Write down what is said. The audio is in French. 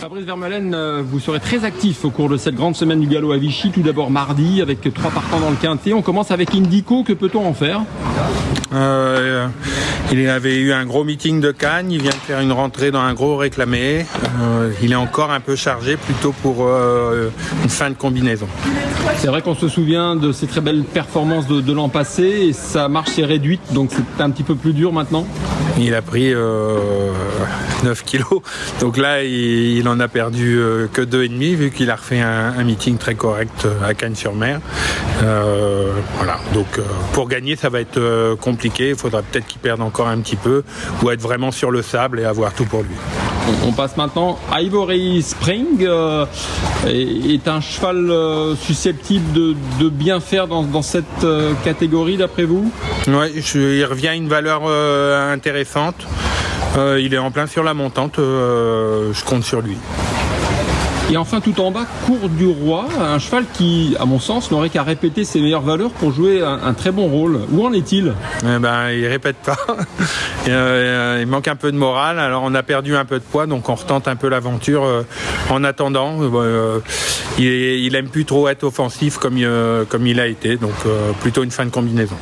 Fabrice Vermeulen, euh, vous serez très actif au cours de cette grande semaine du galop à Vichy. Tout d'abord mardi avec trois partants dans le quintet. On commence avec Indico. Que peut-on en faire euh, Il avait eu un gros meeting de Cannes. Il vient de faire une rentrée dans un gros réclamé. Euh, il est encore un peu chargé, plutôt pour euh, une fin de combinaison. C'est vrai qu'on se souvient de ces très belles performances de, de l'an passé et sa marche s'est réduite, donc c'est un petit peu plus dur maintenant. Il a pris 9 kilos, donc là il, il en a perdu euh, que deux et demi vu qu'il a refait un, un, meeting très correct euh, à Cannes-sur-Mer. Euh, voilà, donc pour gagner ça va être compliqué. Il faudra peut-être qu'il perde encore un petit peu ou être vraiment sur le sable et avoir tout pour lui. On, passe maintenant. Ivory Spring euh, est, un cheval euh, susceptible de, de, bien faire dans, dans cette catégorie d'après vous? Oui, il revient à une valeur intéressante. Euh, il est en plein sur la montante, euh, je compte sur lui. Et enfin, tout en bas, Cour du Roi, un cheval qui, à mon sens, n'aurait qu'à répéter ses meilleures valeurs pour jouer un, un très bon rôle. Où en est-il? Eh ben, Il répète pas. Euh, il manque un peu de morale. Alors, on a perdu un peu de poids, donc on retente un peu l'aventure euh, en attendant. Euh, il, il, aime plus trop être offensif comme, comme il a été, donc plutôt une fin de combinaison.